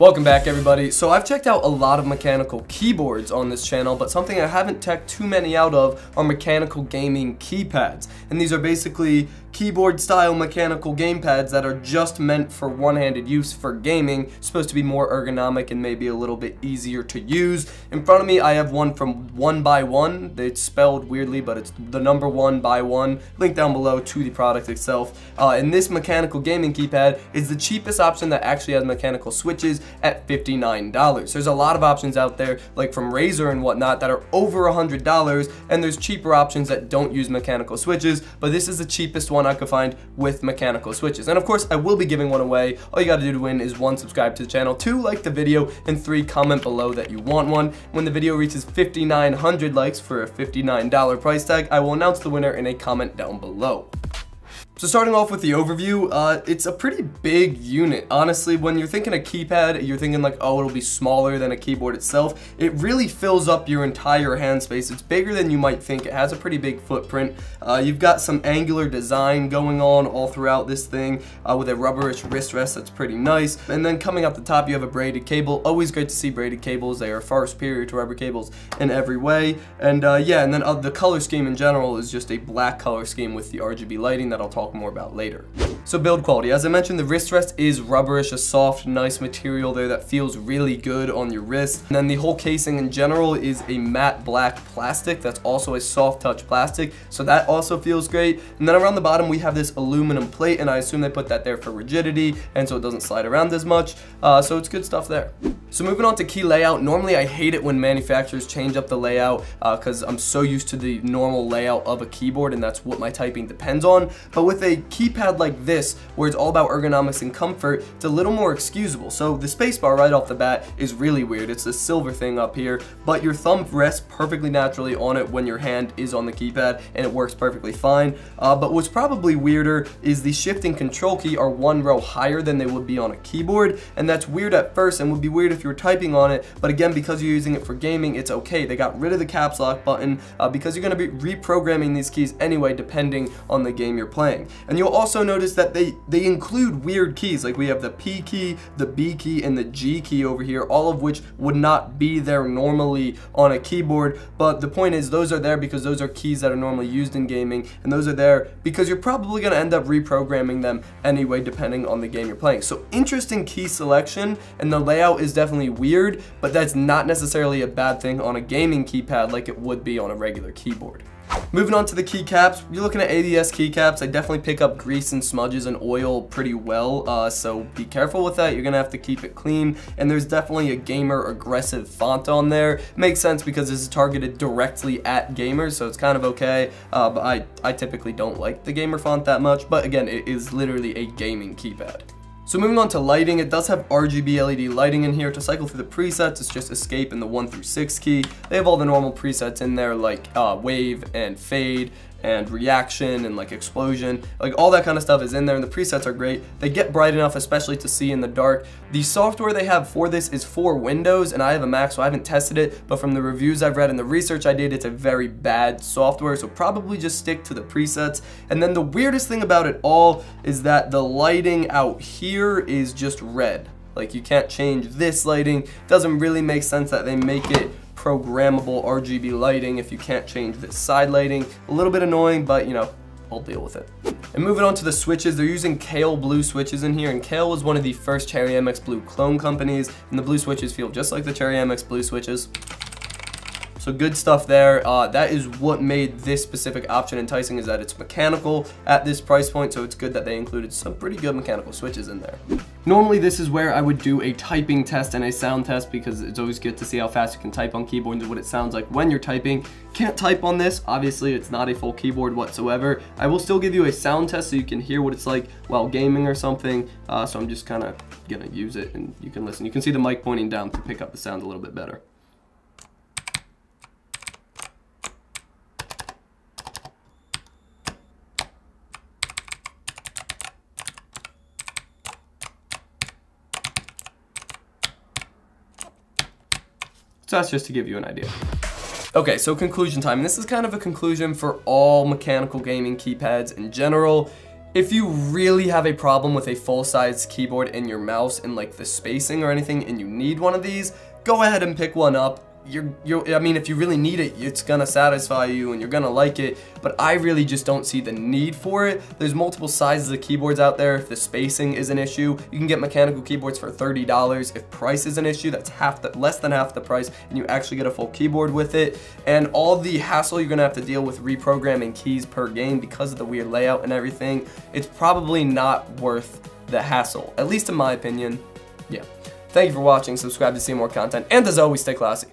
Welcome back everybody. So I've checked out a lot of mechanical keyboards on this channel, but something I haven't checked too many out of are mechanical gaming keypads. And these are basically keyboard style mechanical gamepads that are just meant for one-handed use for gaming, supposed to be more ergonomic and maybe a little bit easier to use. In front of me I have one from 1byone, it's spelled weirdly but it's the number one by one, link down below to the product itself. Uh, and this mechanical gaming keypad is the cheapest option that actually has mechanical switches at $59. There's a lot of options out there like from Razer and whatnot that are over $100 and there's cheaper options that don't use mechanical switches, but this is the cheapest one one I could find with mechanical switches. And of course, I will be giving one away. All you gotta do to win is one, subscribe to the channel, two, like the video, and three, comment below that you want one. When the video reaches 5,900 likes for a $59 price tag, I will announce the winner in a comment down below. So starting off with the overview, uh, it's a pretty big unit. Honestly, when you're thinking a keypad, you're thinking like, oh, it'll be smaller than a keyboard itself. It really fills up your entire hand space. It's bigger than you might think. It has a pretty big footprint. Uh, you've got some angular design going on all throughout this thing uh, with a rubberish wrist rest that's pretty nice. And then coming up the top, you have a braided cable. Always great to see braided cables. They are far superior to rubber cables in every way. And uh, yeah, and then uh, the color scheme in general is just a black color scheme with the RGB lighting that I'll talk talk more about later. So build quality, as I mentioned, the wrist rest is rubberish, a soft, nice material there that feels really good on your wrist. And then the whole casing in general is a matte black plastic that's also a soft touch plastic, so that also feels great. And then around the bottom we have this aluminum plate, and I assume they put that there for rigidity, and so it doesn't slide around as much, uh, so it's good stuff there. So moving on to key layout, normally I hate it when manufacturers change up the layout because uh, I'm so used to the normal layout of a keyboard and that's what my typing depends on. But with a keypad like this, where it's all about ergonomics and comfort, it's a little more excusable. So the spacebar right off the bat is really weird. It's a silver thing up here, but your thumb rests perfectly naturally on it when your hand is on the keypad and it works perfectly fine. Uh, but what's probably weirder is the shift and control key are one row higher than they would be on a keyboard, and that's weird at first and would be weird if you were typing on it, but again, because you're using it for gaming, it's okay. They got rid of the caps lock button uh, because you're going to be reprogramming these keys anyway, depending on the game you're playing. And you'll also notice that they, they include weird keys, like we have the P key, the B key, and the G key over here, all of which would not be there normally on a keyboard, but the point is those are there because those are keys that are normally used in gaming, and those are there because you're probably going to end up reprogramming them anyway, depending on the game you're playing. So interesting key selection, and the layout is definitely weird, but that's not necessarily a bad thing on a gaming keypad like it would be on a regular keyboard. Moving on to the keycaps, you're looking at ABS keycaps. I definitely pick up grease and smudges and oil pretty well, uh, so be careful with that. You're gonna have to keep it clean, and there's definitely a gamer aggressive font on there. Makes sense because this is targeted directly at gamers, so it's kind of okay, uh, but I, I typically don't like the gamer font that much, but again, it is literally a gaming keypad. So moving on to lighting, it does have RGB LED lighting in here. To cycle through the presets, it's just escape and the 1 through 6 key. They have all the normal presets in there like uh, wave and fade and reaction and like explosion. Like all that kind of stuff is in there and the presets are great. They get bright enough especially to see in the dark. The software they have for this is for Windows and I have a Mac so I haven't tested it but from the reviews I've read and the research I did it's a very bad software so probably just stick to the presets. And then the weirdest thing about it all is that the lighting out here is just red. Like you can't change this lighting. Doesn't really make sense that they make it programmable RGB lighting if you can't change this side lighting. A little bit annoying, but you know, I'll deal with it. And moving on to the switches, they're using Kailh Blue switches in here, and Kailh was one of the first Cherry MX Blue clone companies, and the blue switches feel just like the Cherry MX Blue switches. So good stuff there. Uh, that is what made this specific option enticing is that it's mechanical at this price point. So it's good that they included some pretty good mechanical switches in there. Normally this is where I would do a typing test and a sound test because it's always good to see how fast you can type on keyboard and what it sounds like when you're typing. Can't type on this. Obviously it's not a full keyboard whatsoever. I will still give you a sound test so you can hear what it's like while gaming or something. Uh, so I'm just kind of gonna use it and you can listen. You can see the mic pointing down to pick up the sound a little bit better. So that's just to give you an idea. Okay, so conclusion time. This is kind of a conclusion for all mechanical gaming keypads in general. If you really have a problem with a full-size keyboard and your mouse and like the spacing or anything and you need one of these, go ahead and pick one up you're, you're, I mean, if you really need it, it's gonna satisfy you and you're gonna like it, but I really just don't see the need for it. There's multiple sizes of keyboards out there. If the spacing is an issue, you can get mechanical keyboards for $30. If price is an issue, that's half the, less than half the price, and you actually get a full keyboard with it. And all the hassle you're gonna have to deal with reprogramming keys per game because of the weird layout and everything, it's probably not worth the hassle, at least in my opinion. Yeah. Thank you for watching, subscribe to see more content, and as always, stay classy.